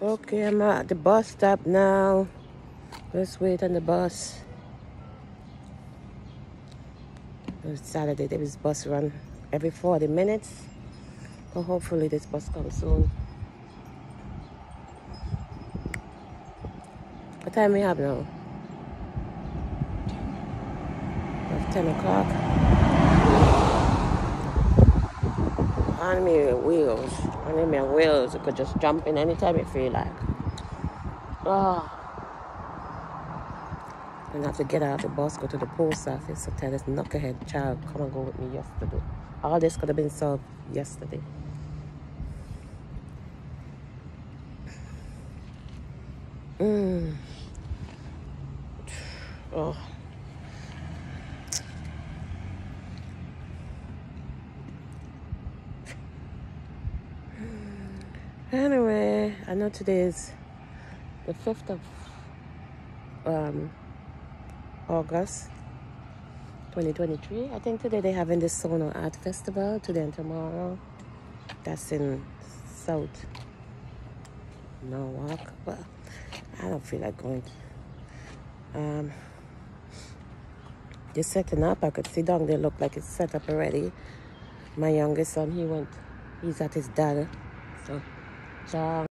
Okay, I'm at the bus stop now. Let's wait on the bus. It's Saturday, this bus run every 40 minutes. But hopefully this bus comes soon. What time we have now? It's 10 o'clock. On me wheels. On me wheels. You could just jump in anytime you feel like. Oh. And I have to get out of the bus, go to the post office, so tell this knucklehead child, come and go with me yesterday. All this could have been solved yesterday. Mm. Oh. Anyway, I know today is the 5th of um, August 2023. I think today they're having the SoNo Art Festival today and tomorrow. That's in South Norwalk. Well, I don't feel like going. Um, setting up. I could see down there look like it's set up already. My youngest son, he went, he's at his dad. So, ciao.